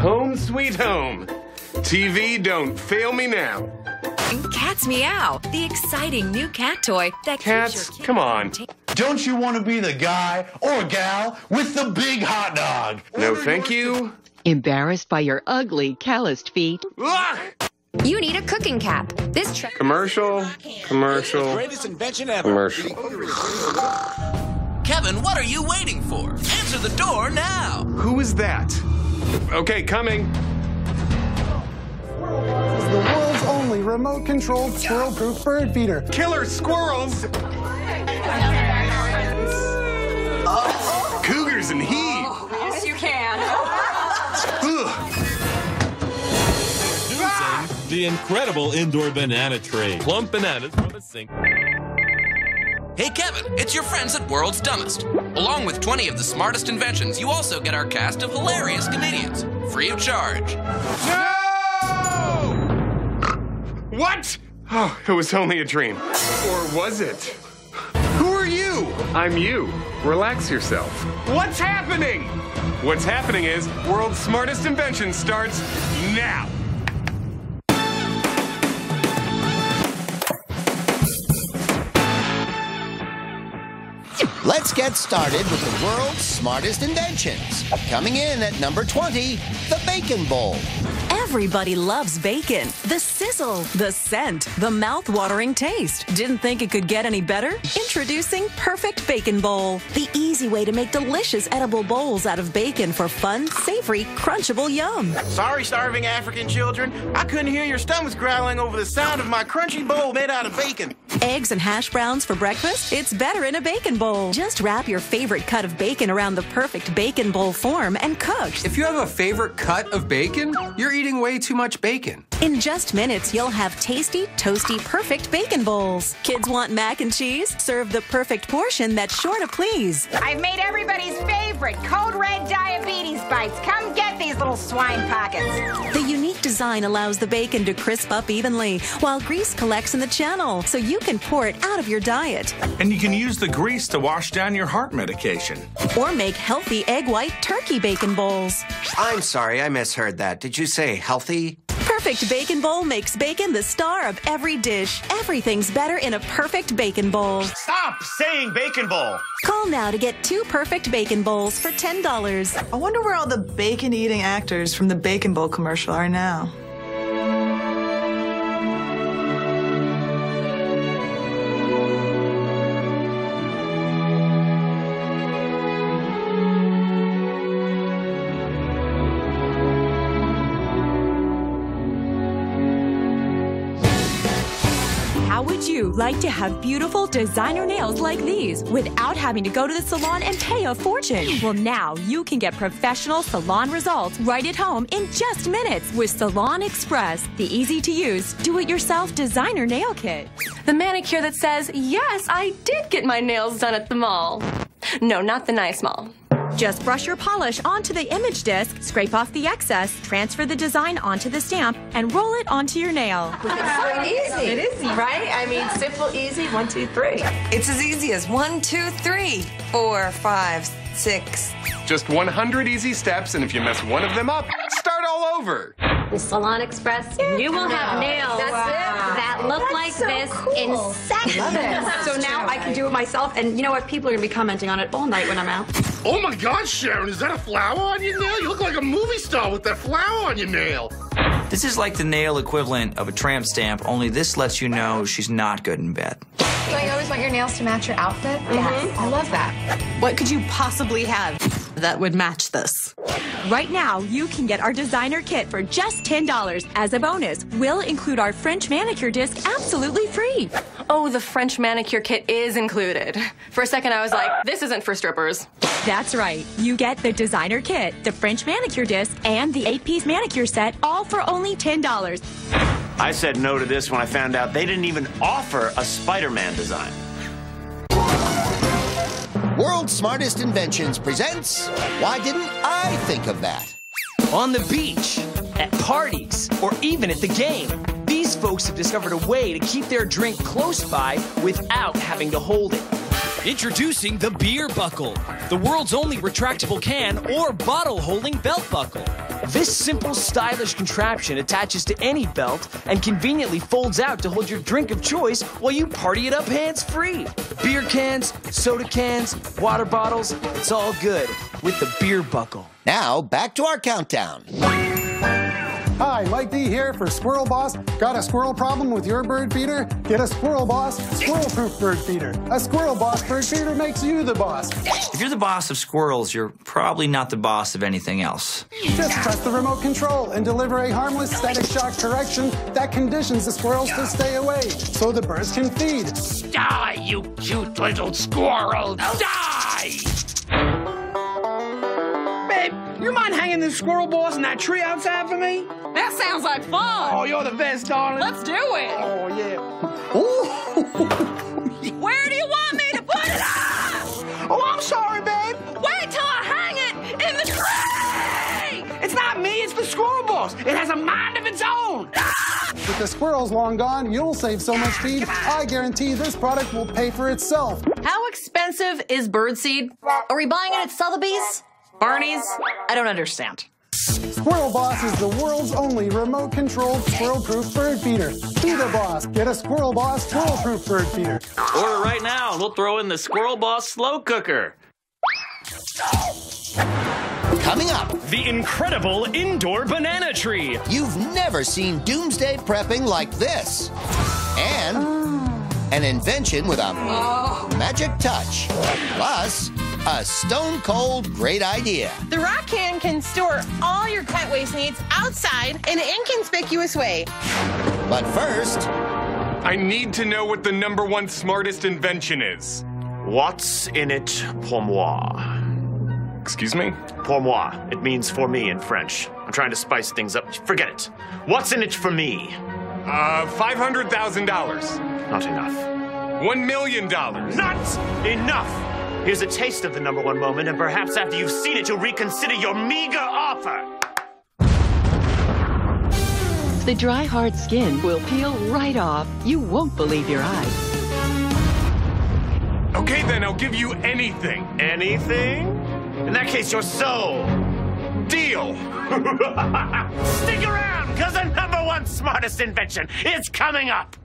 Home sweet home. TV, don't fail me now. Cats Meow, the exciting new cat toy that Cats, keeps your kid come on. Don't you want to be the guy or gal with the big hot dog? No, thank you. Embarrassed by your ugly, calloused feet? Ugh! You need a cooking cap. This tre- Commercial, commercial, Greatest invention ever. commercial. Kevin, what are you waiting for? Answer the door now. Who is that? Okay, coming. The world's only remote controlled squirrel proof bird feeder. Killer squirrels! Uh, cougars and heat! Yes, you can. Ugh. The incredible indoor banana tree. Plump bananas from a sink. Hey, Kevin, it's your friends at World's Dumbest. Along with 20 of the smartest inventions, you also get our cast of hilarious comedians, free of charge. No! What? Oh, it was only a dream. Or was it? Who are you? I'm you. Relax yourself. What's happening? What's happening is World's Smartest Invention starts now. Let's get started with the world's smartest inventions. Coming in at number 20, the bacon bowl. Everybody loves bacon. The sizzle, the scent, the mouth-watering taste. Didn't think it could get any better? Introducing Perfect Bacon Bowl, the easy way to make delicious edible bowls out of bacon for fun, savory, crunchable yum. Sorry, starving African children. I couldn't hear your stomachs growling over the sound of my crunchy bowl made out of bacon. Eggs and hash browns for breakfast? It's better in a bacon bowl. Just wrap your favorite cut of bacon around the perfect bacon bowl form and cook. If you have a favorite cut of bacon, you're eating way too much bacon. In just minutes, you'll have tasty, toasty, perfect bacon bowls. Kids want mac and cheese? Serve the perfect portion that's sure to please. I've made everybody's favorite Code Red Diabetes Bites. Come get these little swine pockets. The unique design allows the bacon to crisp up evenly while grease collects in the channel, so you can pour it out of your diet. And you can use the grease to wash down your heart medication. Or make healthy egg white turkey bacon bowls. I'm sorry, I misheard that. Did you say healthy? Perfect Bacon Bowl makes bacon the star of every dish. Everything's better in a perfect bacon bowl. Stop saying bacon bowl. Call now to get two perfect bacon bowls for $10. I wonder where all the bacon eating actors from the Bacon Bowl commercial are now. Like to have beautiful designer nails like these without having to go to the salon and pay a fortune? Well, now you can get professional salon results right at home in just minutes with Salon Express, the easy to use, do it yourself designer nail kit. The manicure that says, yes, I did get my nails done at the mall. No, not the nice mall. Just brush your polish onto the image disc, scrape off the excess, transfer the design onto the stamp, and roll it onto your nail. It's So easy. It is, right? I mean, simple, easy, one, two, three. It's as easy as one, two, three, four, five, six. Just 100 easy steps, and if you mess one of them up, start all over. With Salon Express, you will have nails that look like this in seconds. So now I can do it myself, and you know what? People are gonna be commenting on it all night when I'm out. Oh my God, Sharon, is that a flower on your nail? You look like a movie star with that flower on your nail. This is like the nail equivalent of a tramp stamp, only this lets you know she's not good in bed. Don't you always want your nails to match your outfit? Yes. I love that. What could you possibly have that would match this? Right now, you can get our designer kit for just $10. As a bonus, we'll include our French manicure disc absolutely free. Oh, the French manicure kit is included. For a second, I was like, this isn't for strippers. That's right. You get the designer kit, the French manicure disc, and the eight piece manicure set, all for only $10. I said no to this when I found out they didn't even offer a Spider Man design. World's Smartest Inventions presents Why Didn't I Think of That? On the beach, at parties, or even at the game, these folks have discovered a way to keep their drink close by without having to hold it. Introducing the Beer Buckle, the world's only retractable can or bottle holding belt buckle. This simple, stylish contraption attaches to any belt and conveniently folds out to hold your drink of choice while you party it up hands free. Beer cans, soda cans, water bottles, it's all good with the beer buckle. Now, back to our countdown. Hi, Mike D here for Squirrel Boss. Got a squirrel problem with your bird feeder? Get a Squirrel Boss squirrel proof bird feeder. A Squirrel Boss bird feeder makes you the boss. If you're the boss of squirrels, you're probably not the boss of anything else. Just press the remote control and deliver a harmless static shock correction that conditions the squirrels to stay away so the birds can feed. Die, you cute little squirrel! Die! You mind hanging this squirrel boss in that tree outside for me? That sounds like fun. Oh, you're the best, darling. Let's do it. Oh, yeah. Ooh. Where do you want me to put it up? Oh, I'm sorry, babe. Wait till I hang it in the tree. It's not me, it's the squirrel boss. It has a mind of its own. Ah! With the squirrels long gone, you'll save so much ah, feed, I guarantee this product will pay for itself. How expensive is birdseed? Are we buying it at Sotheby's? Barney's? I don't understand. Squirrel Boss is the world's only remote controlled squirrel proof bird feeder. Be the boss. Get a Squirrel Boss squirrel proof bird feeder. Order right now and we'll throw in the Squirrel Boss slow cooker. Coming up, the incredible indoor banana tree. You've never seen doomsday prepping like this. And oh. an invention with a magic touch. Plus, a stone cold great idea. The rock can can store all your pet waste needs outside in an inconspicuous way. But first, I need to know what the number one smartest invention is. What's in it pour moi? Excuse me? Pour moi. It means for me in French. I'm trying to spice things up. Forget it. What's in it for me? Uh, $500,000. Not enough. $1 million. Not enough! Here's a taste of the number one moment, and perhaps after you've seen it, you'll reconsider your meager offer. The dry, hard skin will peel right off. You won't believe your eyes. Okay, then I'll give you anything. Anything? In that case, your soul. Deal. Stick around, because the number one smartest invention is coming up.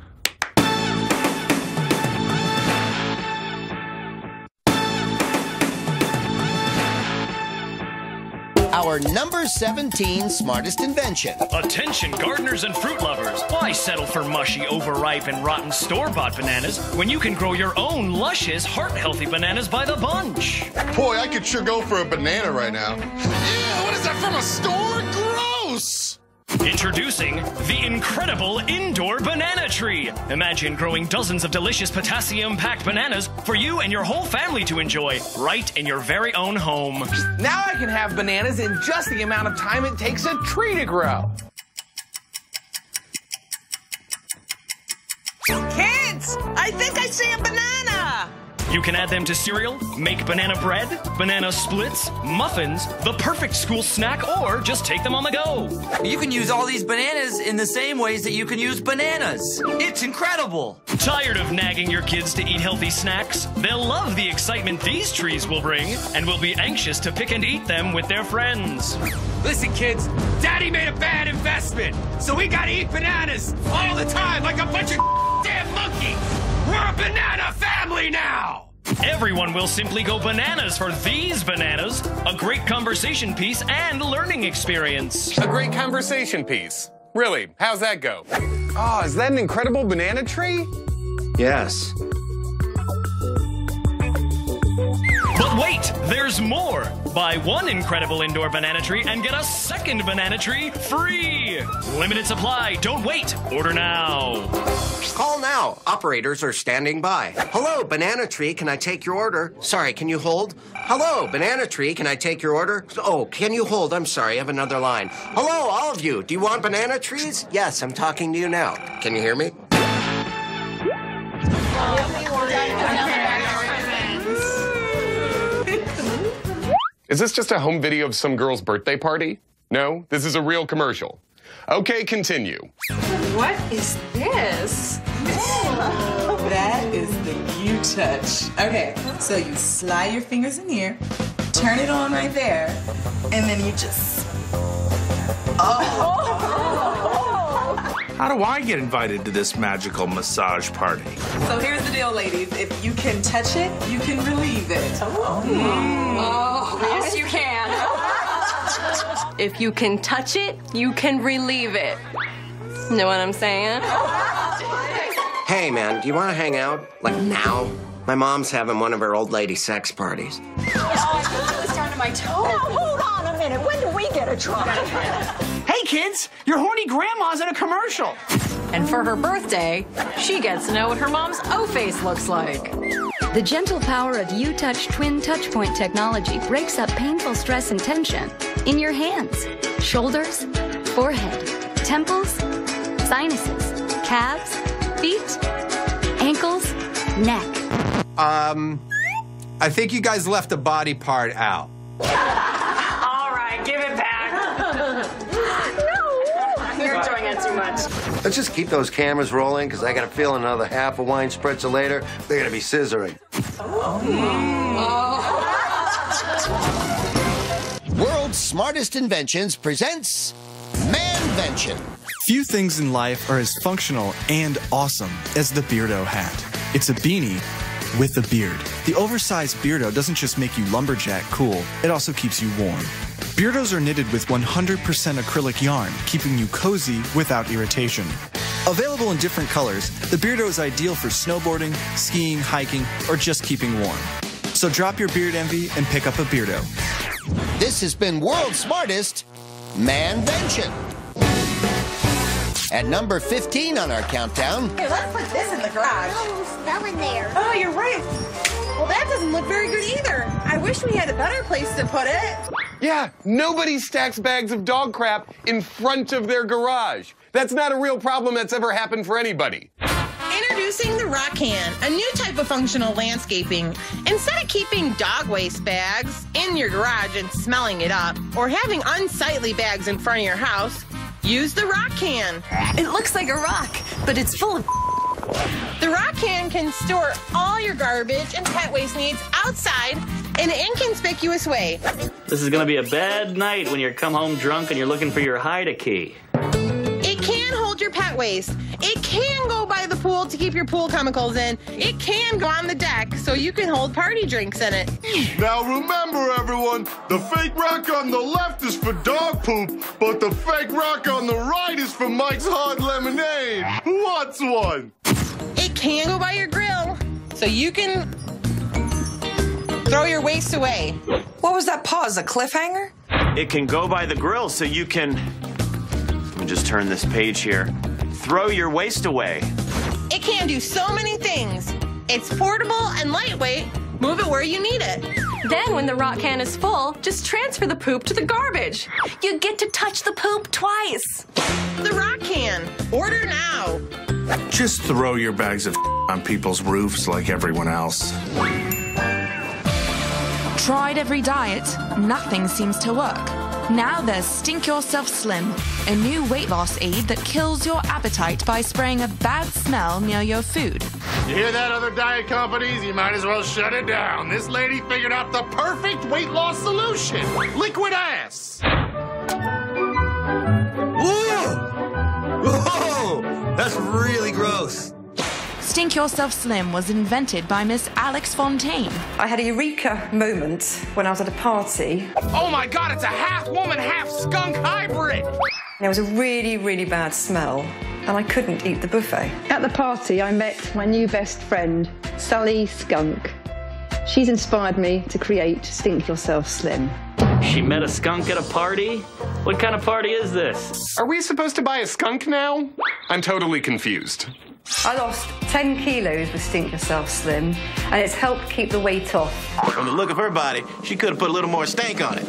Our number 17 smartest invention. Attention, gardeners and fruit lovers. Why settle for mushy, overripe, and rotten store bought bananas when you can grow your own luscious, heart healthy bananas by the bunch? Boy, I could sure go for a banana right now. Yeah, what is that from a store? Gross! Introducing the incredible indoor banana tree. Imagine growing dozens of delicious potassium packed bananas for you and your whole family to enjoy right in your very own home. Now I can have bananas in just the amount of time it takes a tree to grow. Kids, I think I see a banana. You can add them to cereal, make banana bread, banana splits, muffins, the perfect school snack, or just take them on the go. You can use all these bananas in the same ways that you can use bananas. It's incredible. Tired of nagging your kids to eat healthy snacks? They'll love the excitement these trees will bring and will be anxious to pick and eat them with their friends. Listen, kids, Daddy made a bad investment, so we gotta eat bananas all the time like a bunch of damn monkeys. We're a banana family now! Everyone will simply go bananas for these bananas. A great conversation piece and learning experience. A great conversation piece. Really, how's that go? Oh, is that an incredible banana tree? Yes. There's more. Buy one incredible indoor banana tree and get a second banana tree free. Limited supply. Don't wait. Order now. Call now. Operators are standing by. Hello, Banana Tree. Can I take your order? Sorry, can you hold? Hello, Banana Tree. Can I take your order? Oh, can you hold? I'm sorry, I have another line. Hello, all of you. Do you want banana trees? Yes, I'm talking to you now. Can you hear me? Is this just a home video of some girl's birthday party? No, this is a real commercial. Okay, continue. What is this? That is the U touch. Okay, so you slide your fingers in here, turn it on right there, and then you just oh. How do I get invited to this magical massage party? So here's the deal, ladies. If you can touch it, you can relieve it. Oh. Mm. oh yes, you can. if you can touch it, you can relieve it. Know what I'm saying? Hey, man, do you want to hang out? Like now? My mom's having one of her old lady sex parties. Oh, it's down to my toe. Now, hold on a minute. When do we get a try? Hey, kids, your horny grandma's in a commercial. And for her birthday, she gets to know what her mom's O face looks like. The gentle power of U-Touch Twin Touchpoint technology breaks up painful stress and tension in your hands, shoulders, forehead, temples, sinuses, calves, feet, ankles, neck. Um, I think you guys left a body part out. Much. Let's just keep those cameras rolling, because I got a feeling another half a wine spritzer later, they're gonna be scissoring. World's Smartest Inventions presents Manvention. Few things in life are as functional and awesome as the Beardo hat. It's a beanie with a beard. The oversized Beardo doesn't just make you lumberjack cool, it also keeps you warm. Beardos are knitted with 100% acrylic yarn, keeping you cozy without irritation. Available in different colors, the Beardo is ideal for snowboarding, skiing, hiking, or just keeping warm. So drop your beard envy and pick up a Beardo. This has been World's Smartest Manvention. At number 15 on our countdown, Here, let's put this in the garage. Oh, no, smell in there. Oh, you're right. Well, that doesn't look very good either. I wish we had a better place to put it. Yeah, nobody stacks bags of dog crap in front of their garage. That's not a real problem that's ever happened for anybody. Introducing the Rock Can, a new type of functional landscaping. Instead of keeping dog waste bags in your garage and smelling it up, or having unsightly bags in front of your house, use the Rock Can. It looks like a rock, but it's full of. The Rock Can can store all your garbage and pet waste needs outside in an inconspicuous way. This is gonna be a bad night when you come home drunk and you're looking for your hide a key. It can hold your pet waste. It can go by the pool to keep your pool chemicals in. It can go on the deck so you can hold party drinks in it. Now remember, everyone, the fake rock on the left is for dog poop, but the fake rock on the right is for Mike's Hard Lemonade. Who wants one? It can go by your grill so you can throw your waste away. What was that pause? A cliffhanger? It can go by the grill so you can. Let me just turn this page here. Throw your waste away. It can do so many things. It's portable and lightweight. Move it where you need it. Then, when the rock can is full, just transfer the poop to the garbage. You get to touch the poop twice. The Rock Can. Order now. Just throw your bags of on people's roofs like everyone else. Tried every diet, nothing seems to work. Now there's Stink Yourself Slim, a new weight loss aid that kills your appetite by spraying a bad smell near your food. You hear that, other diet companies? You might as well shut it down. This lady figured out the perfect weight loss solution liquid ass. Whoa! That's really gross. Stink Yourself Slim was invented by Miss Alex Fontaine. I had a eureka moment when I was at a party. Oh my god, it's a half woman, half skunk hybrid! There was a really, really bad smell, and I couldn't eat the buffet. At the party, I met my new best friend, Sally Skunk. She's inspired me to create Stink Yourself Slim. She met a skunk at a party? What kind of party is this? Are we supposed to buy a skunk now? I'm totally confused. I lost 10 kilos with Stink Yourself Slim, and it's helped keep the weight off. From the look of her body, she could have put a little more stank on it.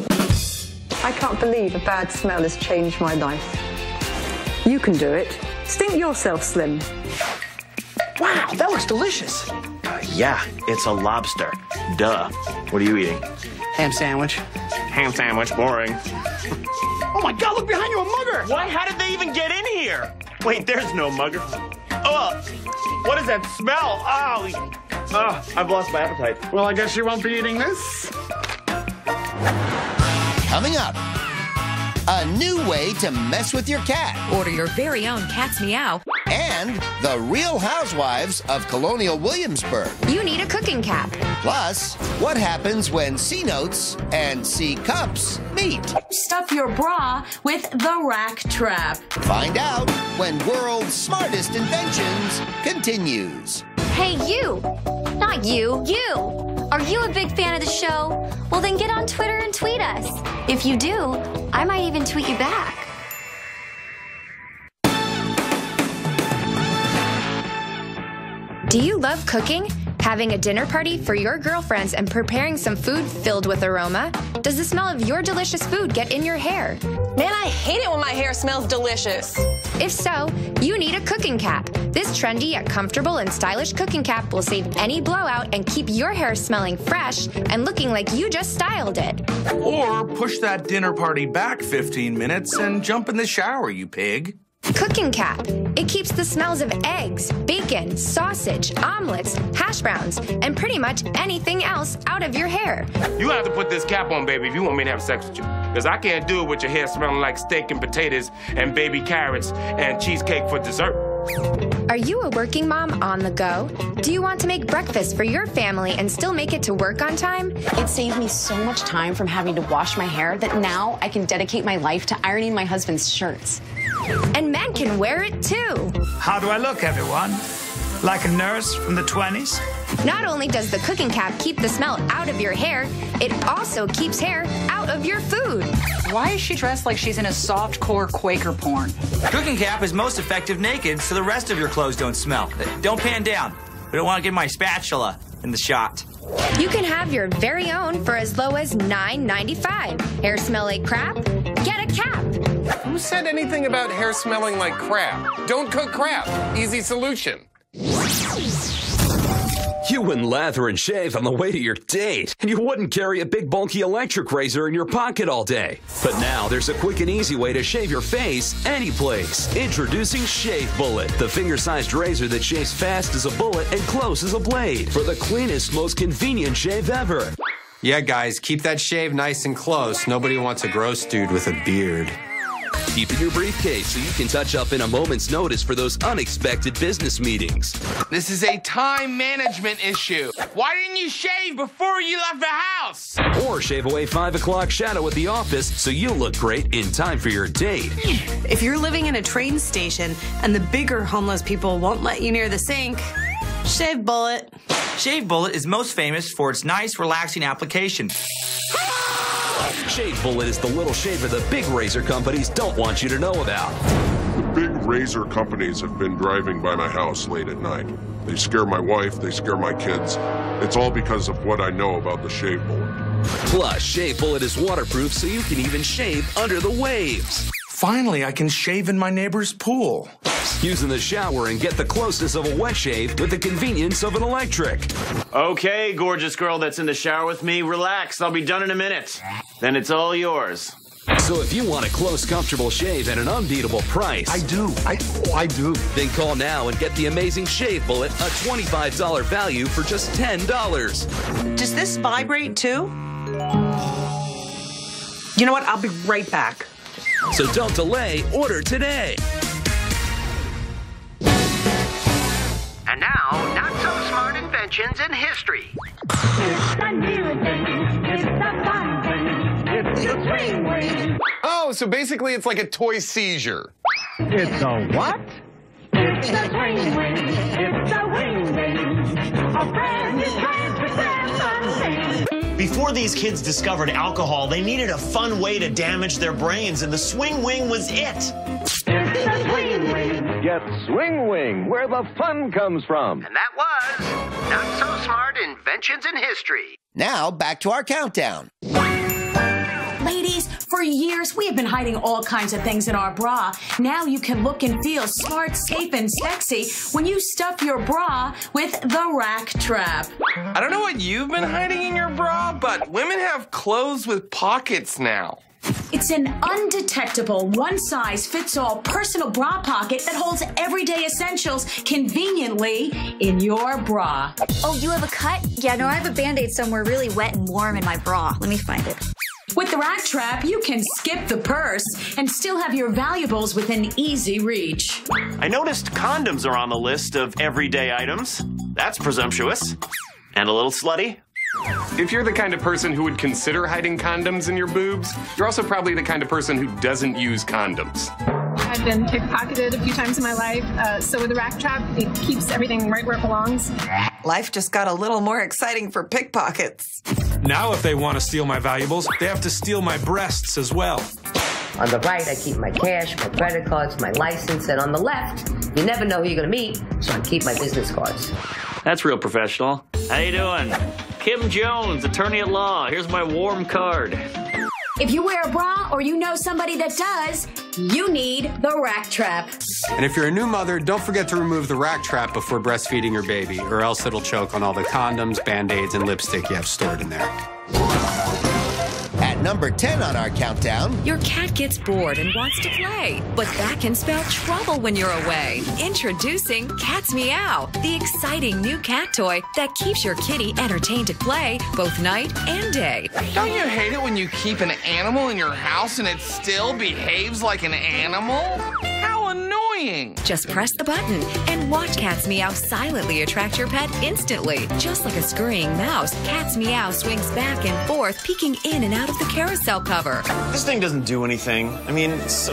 I can't believe a bad smell has changed my life. You can do it. Stink Yourself Slim. Wow, that looks delicious. Uh, yeah, it's a lobster. Duh. What are you eating? Ham sandwich. Ham sandwich, boring. Oh my god, look behind you, a mugger! Why? How did they even get in here? Wait, there's no mugger. Oh, what is that smell? Oh, oh, I've lost my appetite. Well, I guess you won't be eating this. coming up, a new way to mess with your cat. Order your very own Cat's Meow. And the Real Housewives of Colonial Williamsburg. You need a cooking cap. Plus, what happens when C notes and C cups meet? Stuff your bra with the rack trap. Find out when World's Smartest Inventions continues. Hey, you! Not you, you! Are you a big fan of the show? Well, then get on Twitter and tweet us. If you do, I might even tweet you back. Do you love cooking? Having a dinner party for your girlfriends and preparing some food filled with aroma? Does the smell of your delicious food get in your hair? Man, I hate it when my hair smells delicious. If so, you need a cooking cap. This trendy yet comfortable and stylish cooking cap will save any blowout and keep your hair smelling fresh and looking like you just styled it. Or push that dinner party back 15 minutes and jump in the shower, you pig. Cooking cap. It keeps the smells of eggs, bacon, sausage, omelets, hash browns, and pretty much anything else out of your hair. You have to put this cap on, baby, if you want me to have sex with you. Because I can't do it with your hair smelling like steak and potatoes and baby carrots and cheesecake for dessert. Are you a working mom on the go? Do you want to make breakfast for your family and still make it to work on time? It saved me so much time from having to wash my hair that now I can dedicate my life to ironing my husband's shirts. And men can wear it too. How do I look, everyone? Like a nurse from the 20s? Not only does the cooking cap keep the smell out of your hair, it also keeps hair out of your food. Why is she dressed like she's in a soft core Quaker porn? Cooking cap is most effective naked so the rest of your clothes don't smell. Don't pan down. We don't want to get my spatula in the shot. You can have your very own for as low as $9.95. Hair smell like crap? Get a cap. Who said anything about hair smelling like crap? Don't cook crap. Easy solution. You wouldn't lather and shave on the way to your date, and you wouldn't carry a big bulky electric razor in your pocket all day. But now there's a quick and easy way to shave your face any place. Introducing Shave Bullet, the finger-sized razor that shaves fast as a bullet and close as a blade for the cleanest, most convenient shave ever. Yeah, guys, keep that shave nice and close. Nobody wants a gross dude with a beard. Keep in your briefcase so you can touch up in a moment's notice for those unexpected business meetings. This is a time management issue. Why didn't you shave before you left the house? Or shave away 5 o'clock shadow at the office so you'll look great in time for your date. If you're living in a train station and the bigger homeless people won't let you near the sink, shave bullet. Shave Bullet is most famous for its nice, relaxing application. Shave Bullet is the little shaver the big razor companies don't want you to know about. The big razor companies have been driving by my house late at night. They scare my wife, they scare my kids. It's all because of what I know about the shave bullet. Plus, Shave Bullet is waterproof so you can even shave under the waves. Finally, I can shave in my neighbor's pool. Use in the shower and get the closeness of a wet shave with the convenience of an electric. Okay, gorgeous girl that's in the shower with me, relax. I'll be done in a minute. Then it's all yours. So if you want a close, comfortable shave at an unbeatable price, I do. I, oh, I do. Then call now and get the amazing Shave Bullet, a $25 value for just $10. Does this vibrate too? You know what? I'll be right back. So don't delay, order today. And now, not so smart inventions in history. Oh, so basically it's like a toy seizure. It's a what? It's a swing wing. It's a wing wing. A brand new transfer thing. Before these kids discovered alcohol, they needed a fun way to damage their brains, and the swing wing was it. Get Swing Wing, where the fun comes from. And that was Not So Smart Inventions in History. Now, back to our countdown. Ladies, for years we have been hiding all kinds of things in our bra. Now you can look and feel smart, safe, and sexy when you stuff your bra with the rack trap. I don't know what you've been hiding in your bra, but women have clothes with pockets now. It's an undetectable, one size fits all personal bra pocket that holds everyday essentials conveniently in your bra. Oh, you have a cut? Yeah, no, I have a band aid somewhere really wet and warm in my bra. Let me find it. With the Rack Trap, you can skip the purse and still have your valuables within easy reach. I noticed condoms are on the list of everyday items. That's presumptuous. And a little slutty. If you're the kind of person who would consider hiding condoms in your boobs, you're also probably the kind of person who doesn't use condoms. I've been pickpocketed a few times in my life, uh, so with the rack trap, it keeps everything right where it belongs. Life just got a little more exciting for pickpockets. Now, if they want to steal my valuables, they have to steal my breasts as well. On the right, I keep my cash, my credit cards, my license, and on the left, you never know who you're gonna meet, so I keep my business cards. That's real professional. How you doing? Kim Jones, attorney at law. Here's my warm card. If you wear a bra or you know somebody that does, you need the Rack Trap. And if you're a new mother, don't forget to remove the rack trap before breastfeeding your baby, or else it'll choke on all the condoms, band aids, and lipstick you have stored in there. At number 10 on our countdown, Your cat gets bored and wants to play, but that can spell trouble when you're away. Introducing Cats Meow, the exciting new cat toy that keeps your kitty entertained to play both night and day. Don't you hate it when you keep an animal in your house and it still behaves like an animal? How annoying! Just press the button and watch Cats Meow silently attract your pet instantly. Just like a scurrying mouse, Cats Meow swings back and forth, peeking in and out of the carousel cover. This thing doesn't do anything. I mean, it's.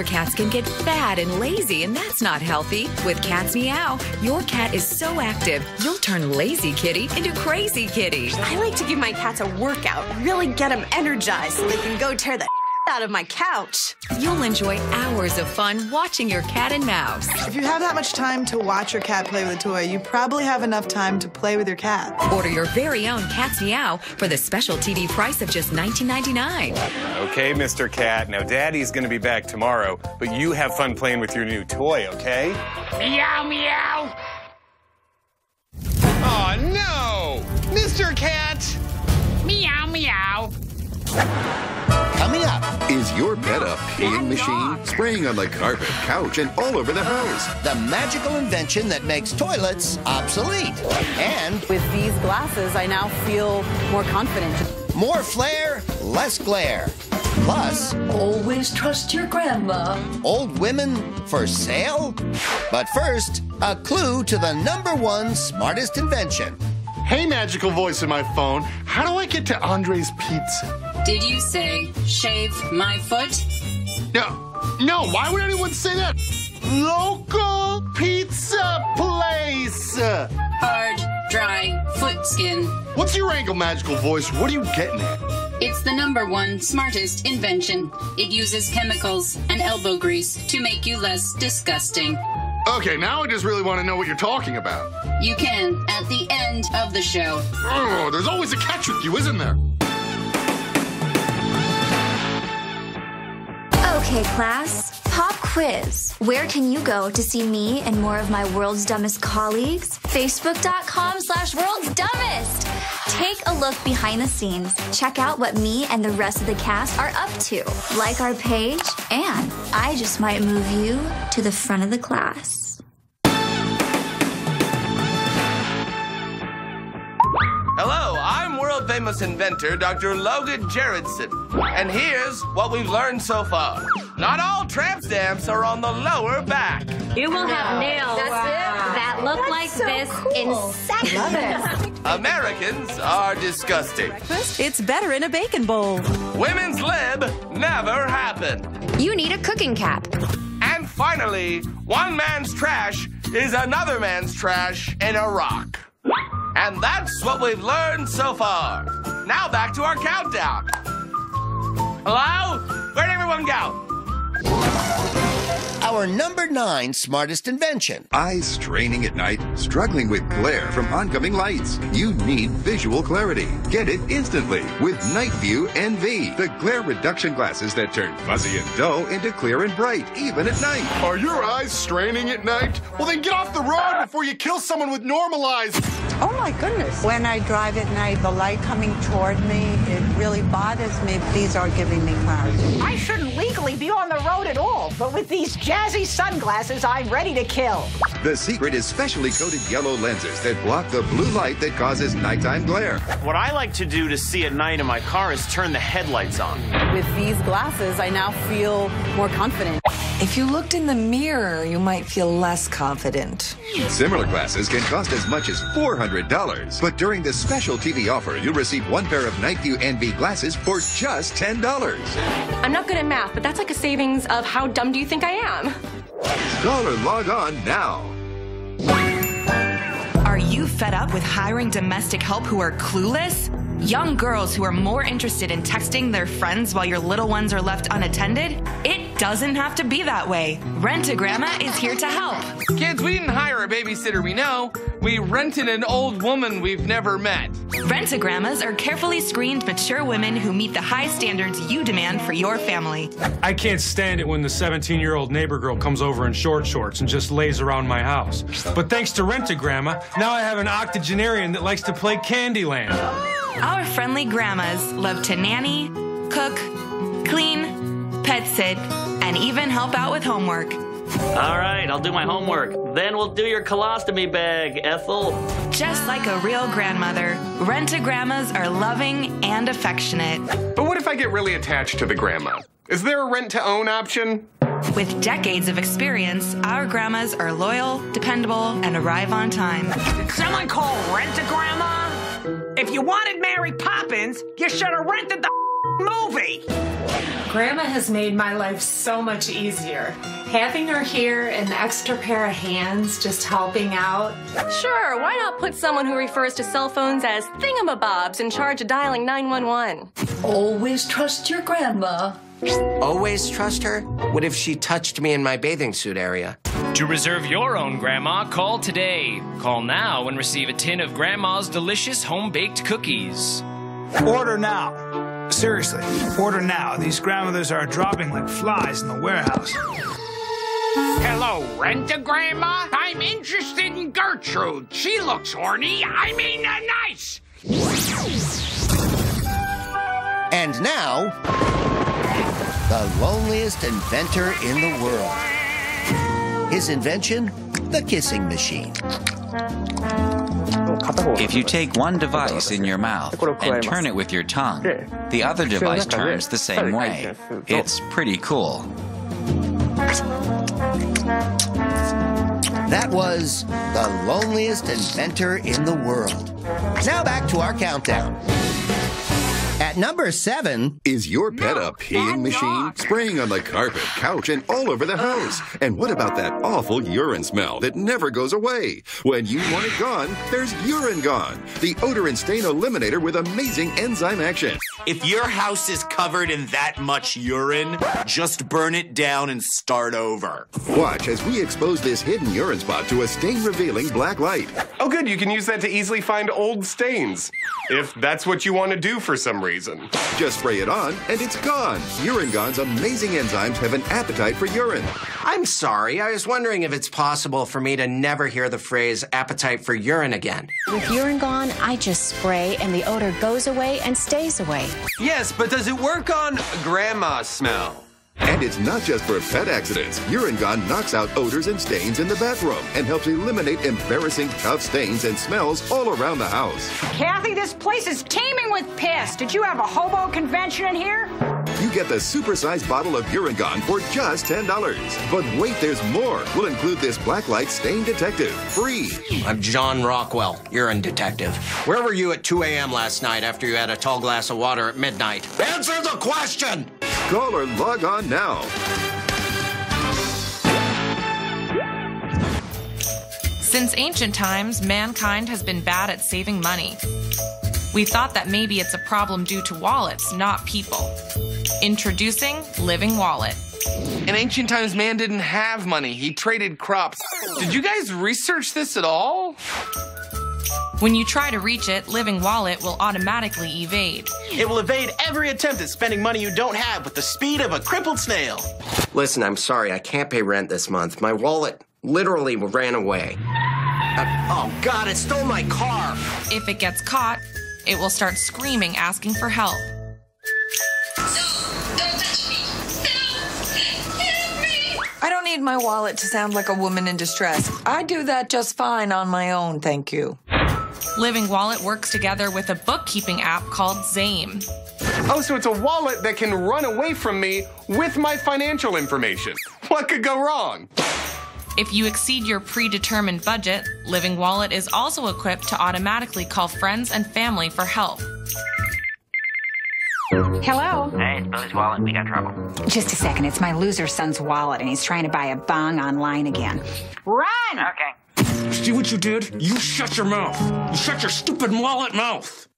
Older cats can get fat and lazy, and that's not healthy. With Cats Meow, your cat is so active, you'll turn lazy kitty into crazy kitty. I like to give my cats a workout, really get them energized so they can go tear the out of my couch. You'll enjoy hours of fun watching your cat and mouse. If you have that much time to watch your cat play with a toy, you probably have enough time to play with your cat. Order your very own Cats Meow for the special TD price of just $19.99. Okay, Mr. Cat. Now, Daddy's gonna be back tomorrow, but you have fun playing with your new toy, okay? Meow meow! Oh no! Mr. Cat! Meow meow! Coming up. Is your pet a peeing machine? Spraying on the carpet, couch, and all over the house. The magical invention that makes toilets obsolete. And with these glasses, I now feel more confident. more flair, less glare. Plus, Always trust your grandma. old women for sale? But first, a clue to the number one smartest invention. Hey, magical voice in my phone. How do I get to Andre's Pizza? Did you say shave my foot? No, no. Why would anyone say that? Local pizza place. Hard, dry, foot skin. What's your angle, magical voice? What are you getting at? It's the number one smartest invention. It uses chemicals and elbow grease to make you less disgusting. Okay, now I just really want to know what you're talking about. You can at the end of the show. Oh, there's always a catch with you, isn't there? Okay, class. Pop quiz. Where can you go to see me and more of my world's dumbest colleagues? Facebook.com slash world's dumbest. Take a look behind the scenes. Check out what me and the rest of the cast are up to. Like our page, and I just might move you to the front of the class. Famous inventor Dr. Logan Jaredson. And here's what we've learned so far. Not all tramp stamps are on the lower back. You will have nails that look like this in seconds. Americans are disgusting. It's better in a bacon bowl. Women's lib never happened. You need a cooking cap. And finally, one man's trash is another man's trash in a rock. And that's what we've learned so far. Now back to our countdown. Hello? Where'd everyone go? Our number nine smartest invention. Eyes straining at night, struggling with glare from oncoming lights. You need visual clarity. Get it instantly with Night View NV, the glare reduction glasses that turn fuzzy and dull into clear and bright, even at night. Are your eyes straining at night? Well, then get off the road before you kill someone with normal eyes. Oh my goodness. When I drive at night, the light coming toward me, it really bothers me. These are giving me clarity. I shouldn't legally be on the road at all, but with these jazzy sunglasses, I'm ready to kill. The secret is specially coated yellow lenses that block the blue light that causes nighttime glare. What I like to do to see at night in my car is turn the headlights on. With these glasses, I now feel more confident. If you looked in the mirror, you might feel less confident. Similar glasses can cost as much as $400. But during this special TV offer, you'll receive one pair of Nightview NV glasses for just $10. I'm not good at math, but that's like a savings of how dumb do you think I am? Call or log on now. Are you fed up with hiring domestic help who are clueless? Young girls who are more interested in texting their friends while your little ones are left unattended? It doesn't have to be that way. Rent a Grandma is here to help. Kids, we didn't hire a babysitter we know. We rented an old woman we've never met. Rent a Grandmas are carefully screened mature women who meet the high standards you demand for your family. I can't stand it when the 17 year old neighbor girl comes over in short shorts and just lays around my house. But thanks to Rent a Grandma, now I have an octogenarian that likes to play Candyland. Our friendly grandmas love to nanny, cook, clean, pet sit, and even help out with homework. All right, I'll do my homework. Then we'll do your colostomy bag, Ethel. Just like a real grandmother, rent a grandmas are loving and affectionate. But what if I get really attached to the grandma? Is there a rent to own option? With decades of experience, our grandmas are loyal, dependable, and arrive on time. Did someone call Rent a Grandma? If you wanted Mary Poppins, you should have rented the movie. Grandma has made my life so much easier. Having her here, an extra pair of hands just helping out. Sure, why not put someone who refers to cell phones as thingamabobs in charge of dialing 911? Always trust your grandma. Always trust her? What if she touched me in my bathing suit area? To reserve your own grandma, call today. Call now and receive a tin of grandma's delicious home baked cookies. Order now. Seriously, order now. These grandmothers are dropping like flies in the warehouse. Hello, rent a grandma? I'm interested in Gertrude. She looks horny. I mean, uh, nice. And now, the loneliest inventor in the world. His invention, the kissing machine. If you take one device in your mouth and turn it with your tongue, the other device turns the same way. It's pretty cool. That was the loneliest inventor in the world. Now back to our countdown. At number seven, Is your pet a peeing machine? Spraying on the carpet, couch, and all over the house. And what about that awful urine smell that never goes away? When you want it gone, there's Urine Gone, the odor and stain eliminator with amazing enzyme action. If your house is covered in that much urine, just burn it down and start over. Watch as we expose this hidden urine spot to a stain revealing black light. Oh, good, you can use that to easily find old stains. If that's what you want to do for some reason. Just spray it on and it's gone. Urine Gone's amazing enzymes have an appetite for urine. I'm sorry, I was wondering if it's possible for me to never hear the phrase appetite for urine again. With urine gone, I just spray and the odor goes away and stays away. Yes, but does it work on grandma smell? And it's not just for pet accidents. Urine Gone knocks out odors and stains in the bathroom and helps eliminate embarrassing tough stains and smells all around the house. Kathy, this place is teeming with piss. Did you have a hobo convention in here? You get the supersized bottle of Urine Gone for just $10. But wait, there's more. We'll include this blacklight stain detective free. I'm John Rockwell, urine detective. Where were you at 2 a.m. last night after you had a tall glass of water at midnight? Answer the question! Call or log on now. Since ancient times, mankind has been bad at saving money. We thought that maybe it's a problem due to wallets, not people. Introducing Living Wallet. In ancient times, man didn't have money. He traded crops. Did you guys research this at all? When you try to reach it, Living Wallet will automatically evade. It will evade every attempt at spending money you don't have with the speed of a crippled snail. Listen, I'm sorry, I can't pay rent this month. My wallet literally ran away. Uh, oh, God, it stole my car. If it gets caught, it will start screaming, asking for help. Don't help me! I don't need my wallet to sound like a woman in distress. I do that just fine on my own, thank you. Living Wallet works together with a bookkeeping app called Zaim. Oh, so it's a wallet that can run away from me with my financial information. What could go wrong? If you exceed your predetermined budget, Living Wallet is also equipped to automatically call friends and family for help. Hello? Hey, it's Billy's wallet. We got trouble. Just a second. It's my loser son's wallet, and he's trying to buy a bong online again. Run! Okay. See what you did? You shut your mouth. You shut your stupid wallet mouth.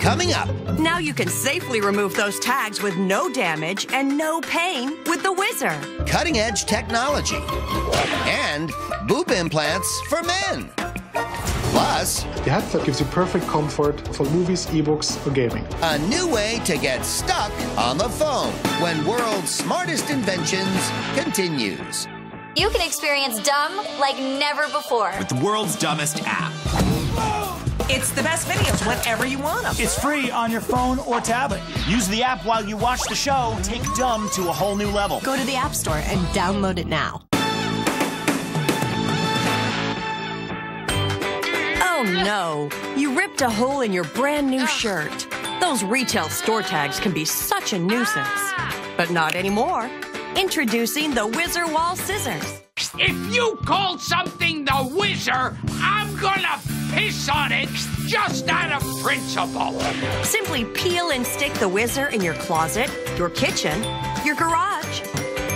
Coming up. Now you can safely remove those tags with no damage and no pain with the Whizzer. Cutting edge technology. And boob implants for men. Plus, the headset gives you perfect comfort for movies, ebooks, or gaming. A new way to get stuck on the phone when world's smartest inventions continues. You can experience dumb like never before. With the world's dumbest app. It's the best videos whenever you want them. It's free on your phone or tablet. Use the app while you watch the show. Take dumb to a whole new level. Go to the App Store and download it now. Oh no, you ripped a hole in your brand new shirt. Those retail store tags can be such a nuisance. But not anymore. Introducing the Whizzer Wall Scissors. If you call something the Whizzer, I'm gonna piss on it just out of principle. Simply peel and stick the Whizzer in your closet, your kitchen, your garage,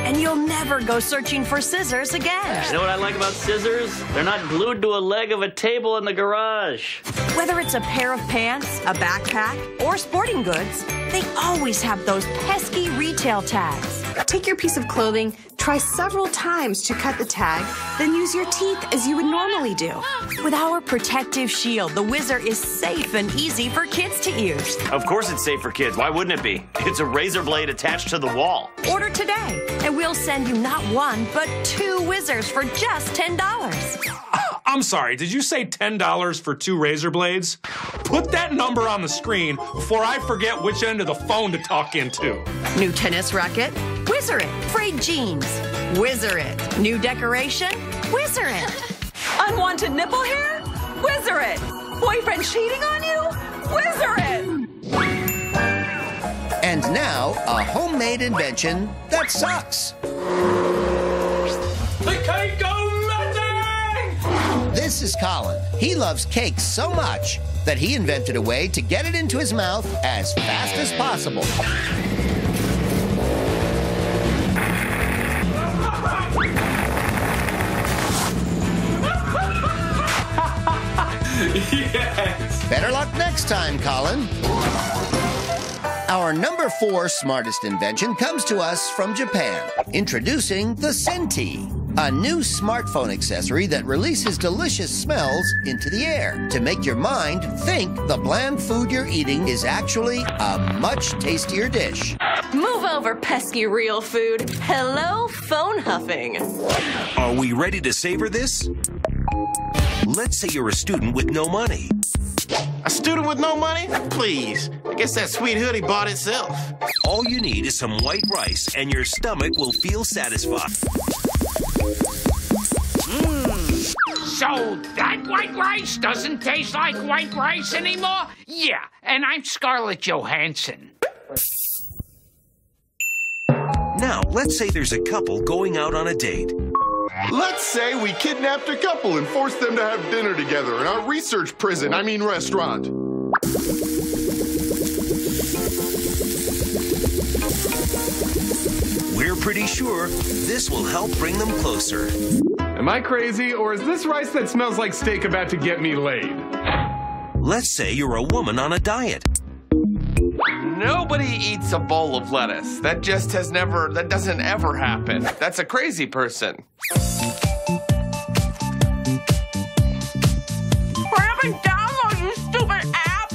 and you'll never go searching for scissors again. You know what I like about scissors? They're not glued to a leg of a table in the garage. Whether it's a pair of pants, a backpack, or sporting goods, they always have those pesky retail tags. Take your piece of clothing, try several times to cut the tag, then use your teeth as you would normally do. With our protective shield, the Whizzer is safe and easy for kids to use. Of course it's safe for kids. Why wouldn't it be? It's a razor blade attached to the wall. Order today, and we'll send you not one, but two Whizzers for just $10. I'm sorry, did you say $10 for two razor blades? Put that number on the screen before I forget which end of the phone to talk into. New tennis racket? Whizzer it. Frayed jeans? Whizzer it. New decoration? Whizzer it. Unwanted nipple hair? Whizzer it. Boyfriend cheating on you? Whizzer it. And now, a homemade invention that sucks. The cake go melting! This is Colin. He loves cake so much that he invented a way to get it into his mouth as fast as possible. Better luck next time, Colin. Our number four smartest invention comes to us from Japan. Introducing the Scentee, a new smartphone accessory that releases delicious smells into the air to make your mind think the bland food you're eating is actually a much tastier dish. Move over, pesky real food. Hello, phone huffing. Are we ready to savor this? Let's say you're a student with no money. A student with no money? Please. I guess that sweet hoodie bought itself. All you need is some white rice, and your stomach will feel satisfied. Mmm. So that white rice doesn't taste like white rice anymore? Yeah, and I'm Scarlett Johansson. Now, let's say there's a couple going out on a date. Let's say we kidnapped a couple and forced them to have dinner together in our research prison, I mean restaurant. We're pretty sure this will help bring them closer. Am I crazy, or is this rice that smells like steak about to get me laid? Let's say you're a woman on a diet. Nobody eats a bowl of lettuce. That just has never, that doesn't ever happen. That's a crazy person. Hurry up download, you stupid app!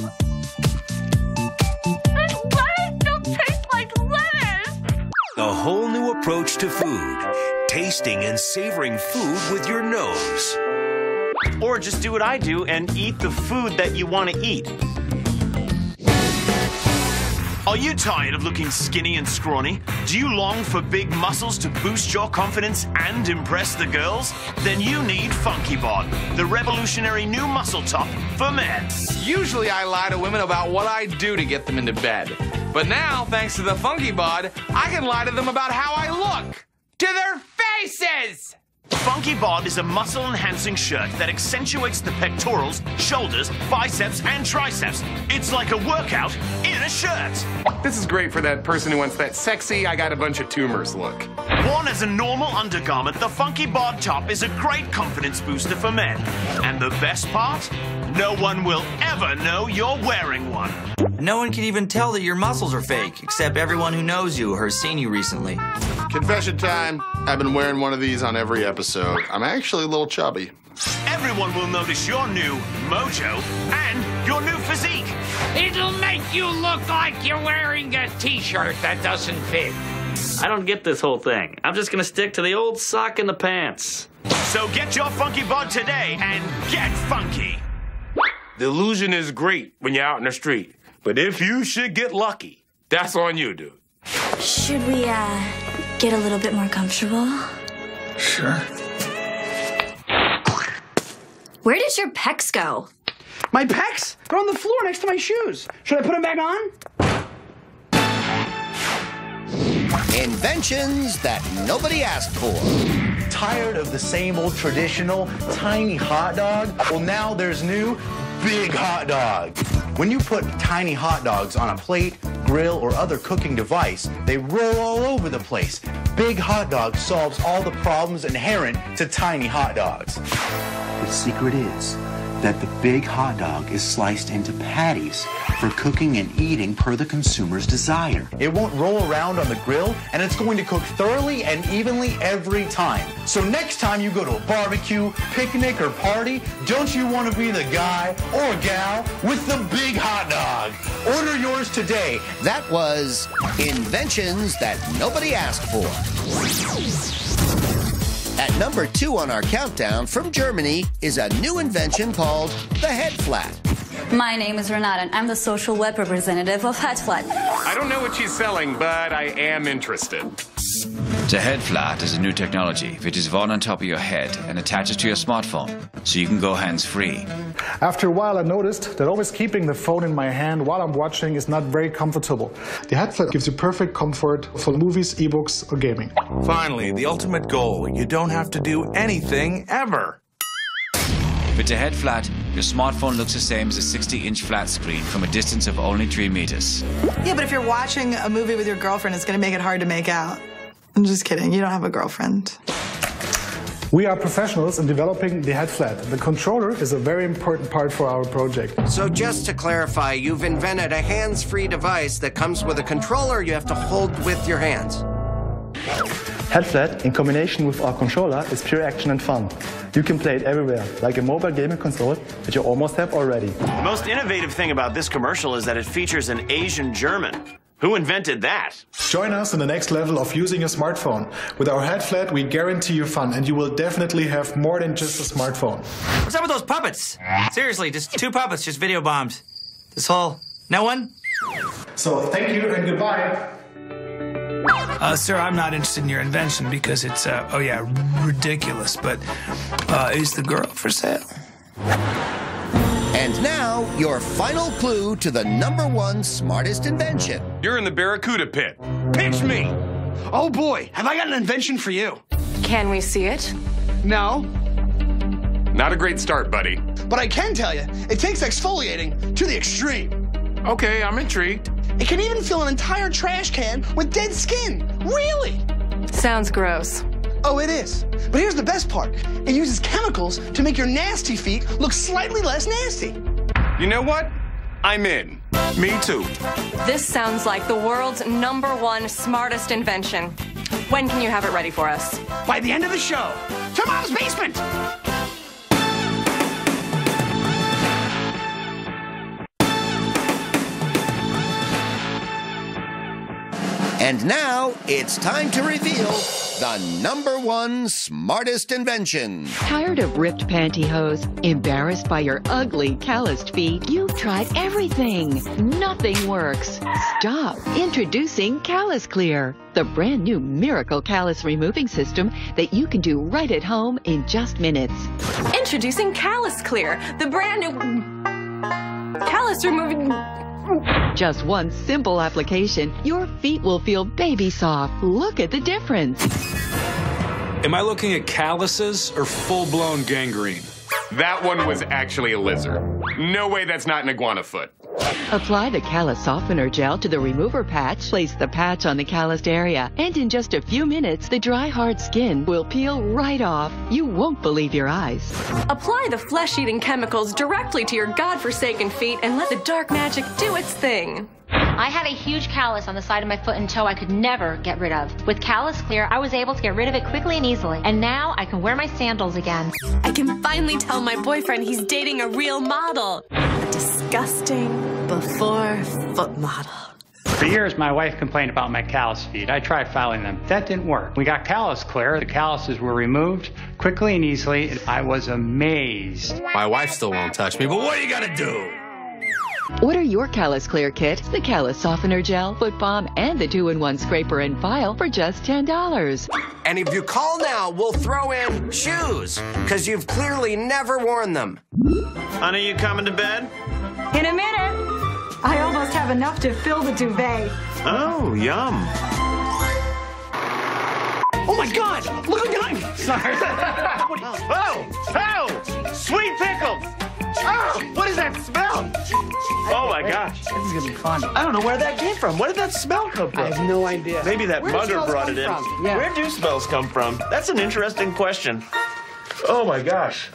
This lettuce don't like lettuce! A whole new approach to food. Tasting and savoring food with your nose. Or just do what I do and eat the food that you want to eat. Are you tired of looking skinny and scrawny? Do you long for big muscles to boost your confidence and impress the girls? Then you need Funky Bod, the revolutionary new muscle top for men. Usually I lie to women about what I do to get them into bed. But now, thanks to the Funky Bod, I can lie to them about how I look. To their faces! Funky Bod is a muscle enhancing shirt that accentuates the pectorals, shoulders, biceps, and triceps. It's like a workout in a shirt. This is great for that person who wants that sexy, I got a bunch of tumors look. Worn as a normal undergarment, the Funky Bod top is a great confidence booster for men. And the best part? No one will ever know you're wearing one. No one can even tell that your muscles are fake, except everyone who knows you or has seen you recently. Confession time. I've been wearing one of these on every episode. I'm actually a little chubby. Everyone will notice your new mojo and your new physique. It'll make you look like you're wearing a t-shirt that doesn't fit. I don't get this whole thing. I'm just gonna stick to the old sock in the pants. So get your Funky Bod today and get funky. The illusion is great when you're out in the street, but if you should get lucky, that's on you, dude. Should we, uh, get a little bit more comfortable? Sure. Where does your pecs go? My pecs? They're on the floor next to my shoes. Should I put them back on? Inventions that nobody asked for. Tired of the same old traditional tiny hot dog? Well, now there's new big hot dog. When you put tiny hot dogs on a plate, grill, or other cooking device, they roll all over the place. Big hot dog solves all the problems inherent to tiny hot dogs. The secret is that the big hot dog is sliced into patties for cooking and eating per the consumer's desire. It won't roll around on the grill, and it's going to cook thoroughly and evenly every time. So next time you go to a barbecue, picnic, or party, don't you want to be the guy or gal with the big hot dog? Order yours today. That was Inventions That Nobody Asked For. At number two on our countdown from Germany is a new invention called the head flat. My name is Renata, and I'm the social web representative of HeadFlat. I don't know what she's selling, but I am interested. The head flat is a new technology which is worn on top of your head and attaches to your smartphone, so you can go hands free. After a while, I noticed that always keeping the phone in my hand while I'm watching is not very comfortable. The headset gives you perfect comfort for movies, ebooks, or gaming. Finally, the ultimate goal you don't have to do anything ever. With the head flat, your smartphone looks the same as a 60 inch flat screen from a distance of only 3 meters. Yeah, but if you're watching a movie with your girlfriend, it's going to make it hard to make out. I'm just kidding. You don't have a girlfriend. We are professionals in developing the head flat. The controller is a very important part for our project. So just to clarify, you've invented a hands-free device that comes with a controller you have to hold with your hands. Headflat, in combination with our controller, is pure action and fun. You can play it everywhere, like a mobile gaming console that you almost have already. The most innovative thing about this commercial is that it features an Asian German. Who invented that? Join us in the next level of using your smartphone. With our head flat, we guarantee you fun, and you will definitely have more than just a smartphone. What's up with those puppets? Seriously, just two puppets, just video bombs. This whole. No one? So thank you and goodbye. Uh, sir, I'm not interested in your invention because it's, uh, oh yeah, ridiculous. But uh, is the girl for sale? And now, your final clue to the number one smartest invention. You're in the Barracuda pit. Pitch me! Oh boy, have I got an invention for you. Can we see it? No, Not a great start, buddy. but I can tell you, it takes exfoliating to the extreme. Okay, I'm intrigued. It can even fill an entire trash can with dead skin. Really? Sounds gross. Oh, it is. But here's the best part it uses chemicals to make your nasty feet look slightly less nasty. You know what? I'm in. Me too. This sounds like the world's number one smartest invention. When can you have it ready for us? By the end of the show, to Mom's basement! And now, it's time to reveal the number one smartest invention. Tired of ripped pantyhose? Embarrassed by your ugly, calloused feet? You've tried everything. Nothing works. Stop. Introducing Callus Clear, the brand new miracle callus removing system that you can do right at home in just minutes. Introducing Callus Clear, the brand new callus removing. Just one simple application, your feet will feel baby soft. Look at the difference. Am I looking at calluses or full blown gangrene? That one was actually a lizard. No way that's not an iguana foot. Apply the callus softener gel to the remover patch, place the patch on the calloused area, and in just a few minutes, the dry, hard skin will peel right off. You won't believe your eyes. Apply the flesh eating chemicals directly to your godforsaken feet and let the dark magic do its thing. I had a huge callus on the side of my foot and toe I could never get rid of. With Callus Clear, I was able to get rid of it quickly and easily. And now I can wear my sandals again. I can finally tell my boyfriend he's dating a real model. A disgusting before foot model. For years, my wife complained about my callus feet. I tried filing them. That didn't work. We got callus clear. The calluses were removed quickly and easily. And I was amazed. My wife still won't touch me, but what are you gonna do? Order your Callus Clear kit, the Callus Softener Gel, Foot Balm, and the 2-in-1 Scraper and File for just $10. And if you call now, we'll throw in shoes, because you've clearly never worn them. Honey, you coming to bed? In a minute. I almost have enough to fill the duvet. Oh, yum. Oh my god! Look behind me! Sorry. oh! Oh! Sweet pickles! Oh! What is that smell? Oh my gosh. This is gonna be fun. I don't know where that came from. Where did that smell come from? I have no idea. Maybe that Where do mugger smells brought come it in. from? Yeah. Where do smells come from? That's an interesting question. Oh my gosh.